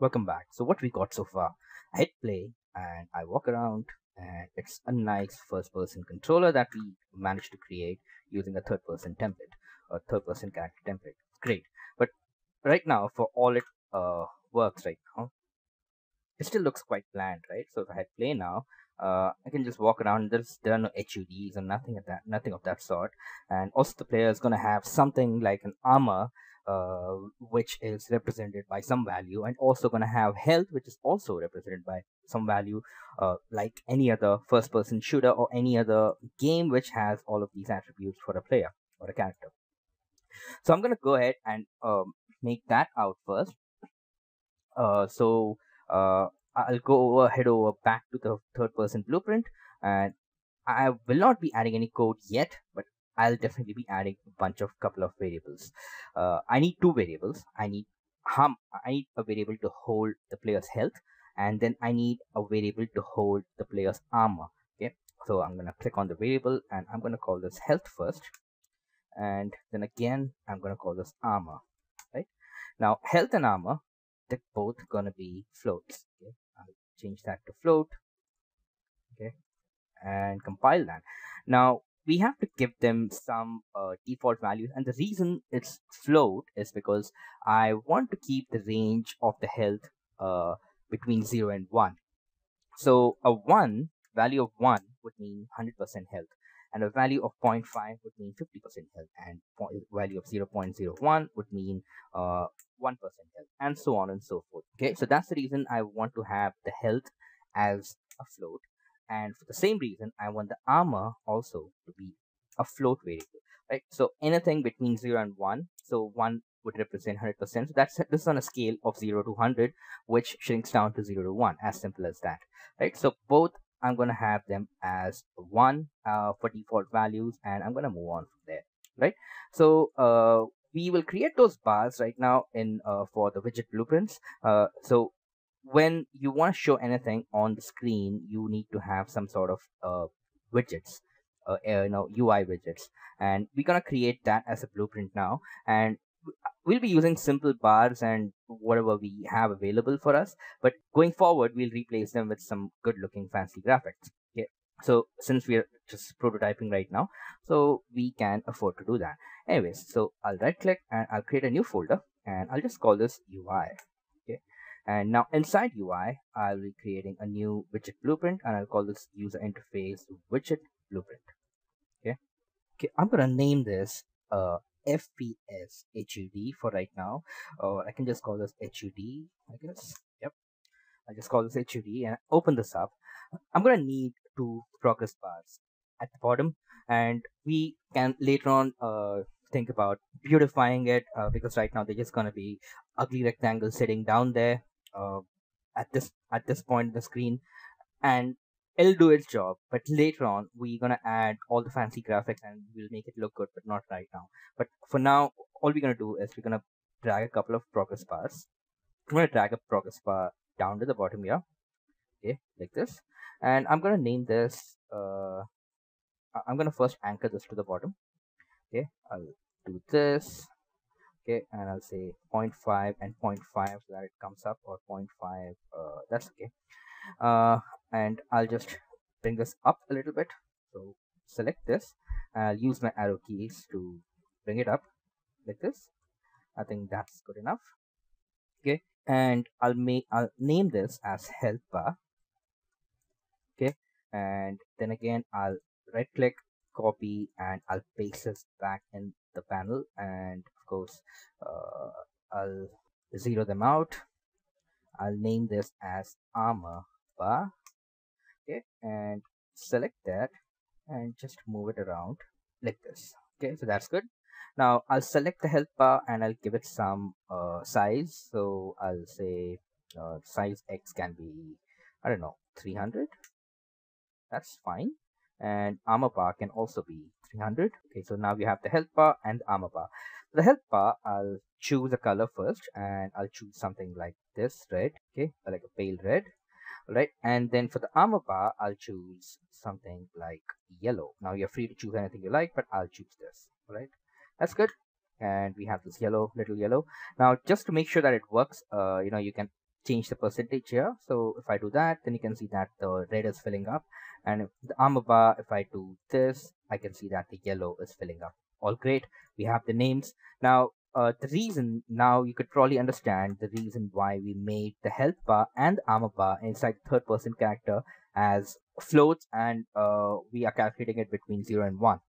welcome back. So what we got so far, I hit play and I walk around and it's a nice first person controller that we managed to create using a third person template or third person character template. Great. But right now for all it uh, works right now, it still looks quite bland, right? So if I hit play now, uh, I can just walk around. There's there are no HUDs or nothing of that, nothing of that sort. And also the player is gonna have something like an armor uh, which is represented by some value and also going to have health which is also represented by some value uh, like any other first person shooter or any other game which has all of these attributes for a player or a character. So i'm going to go ahead and um, make that out first. Uh, so uh, i'll go over head over back to the third person blueprint and i will not be adding any code yet but I'll definitely be adding a bunch of couple of variables. Uh, I need two variables. I need hum. I need a variable to hold the player's health, and then I need a variable to hold the player's armor. Okay, so I'm gonna click on the variable, and I'm gonna call this health first, and then again I'm gonna call this armor. Right now, health and armor they're both gonna be floats. Okay, I'll change that to float. Okay, and compile that. Now we have to give them some uh, default values and the reason it's float is because I want to keep the range of the health uh, between 0 and 1 so a 1 value of 1 would mean 100% health and a value of 0.5 would mean 50% health and value of 0.01 would mean uh, 1% health and so on and so forth okay? So that's the reason I want to have the health as a float and for the same reason I want the armor also to be a float variable right? So anything between 0 and 1 so 1 would represent 100% so that's this is on a scale of 0 to 100 which shrinks down to 0 to 1 as simple as that right? So both I'm going to have them as 1 uh, for default values and I'm going to move on from there right? So uh, we will create those bars right now in uh, for the widget blueprints. Uh, so when you want to show anything on the screen, you need to have some sort of uh, widgets, uh, you know, UI widgets, and we're gonna create that as a blueprint now, and we'll be using simple bars and whatever we have available for us. But going forward, we'll replace them with some good-looking fancy graphics. Okay, so since we are just prototyping right now, so we can afford to do that. Anyways, so I'll right-click and I'll create a new folder, and I'll just call this UI. And now inside UI, I'll be creating a new widget blueprint and I'll call this user interface widget blueprint. Okay. Okay. I'm going to name this uh, FPS HUD for right now. Or I can just call this HUD, I guess. Yep. I just call this HUD and open this up. I'm going to need two progress bars at the bottom and we can later on uh, think about beautifying it uh, because right now they're just going to be ugly rectangles sitting down there uh, at this at this point in the screen and it'll do its job but later on we're gonna add all the fancy graphics and we'll make it look good but not right now. But for now all we're gonna do is we're gonna drag a couple of progress bars. I'm gonna drag a progress bar down to the bottom here okay like this. And i'm gonna name this uh i'm gonna first anchor this to the bottom okay. I'll do this okay and I'll say 0.5 and 0.5 so that it comes up or 0.5 uh, that's okay. Uh, and I'll just bring this up a little bit. So select this I'll use my arrow keys to bring it up like this. I think that's good enough. Okay and I'll make I'll name this as bar okay and then again I'll right click copy and I'll paste this back in the panel and course uh, I'll zero them out. I'll name this as armor bar. Okay and select that and just move it around like this. Okay so that's good. Now I'll select the health bar and I'll give it some uh, size. So I'll say uh, size X can be I don't know 300 that's fine. And armor bar can also be 300 okay so now we have the health bar and armor bar the health bar I'll choose a color first and I'll choose something like this red okay? Like a pale red right and then for the armor bar I'll choose something like yellow. Now you're free to choose anything you like but I'll choose this right that's good. And we have this yellow little yellow. Now just to make sure that it works uh you know you can change the percentage here. So if I do that then you can see that the red is filling up. And the armor bar if I do this I can see that the yellow is filling up all great. We have the names. Now uh, the reason now you could probably understand the reason why we made the health bar and the armor bar inside third person character as floats and uh, we are calculating it between 0 and 1